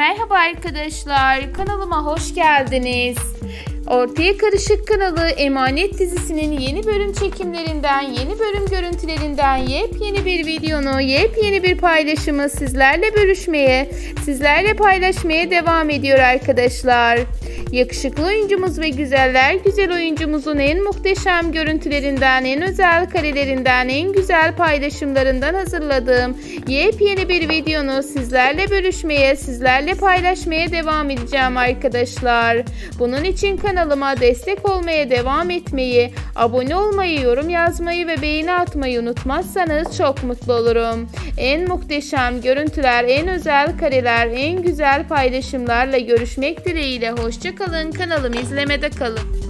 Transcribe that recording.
Merhaba arkadaşlar, kanalıma hoş geldiniz. Ortaya Karışık kanalı Emanet dizisinin yeni bölüm çekimlerinden, yeni bölüm görüntülerinden yepyeni bir videonu, yepyeni bir paylaşımı sizlerle bölüşmeye, sizlerle paylaşmaya devam ediyor arkadaşlar. Yakışıklı oyuncumuz ve güzeller güzel oyuncumuzun en muhteşem görüntülerinden, en özel karelerinden, en güzel paylaşımlarından hazırladığım yepyeni bir videonu sizlerle bölüşmeye, sizlerle paylaşmaya devam edeceğim arkadaşlar. Bunun için kanalıma destek olmaya devam etmeyi, abone olmayı, yorum yazmayı ve beğeni atmayı unutmazsanız çok mutlu olurum. En muhteşem görüntüler, en özel kareler, en güzel paylaşımlarla görüşmek dileğiyle. Hoşçakalın. Kanalımı izlemede kalın.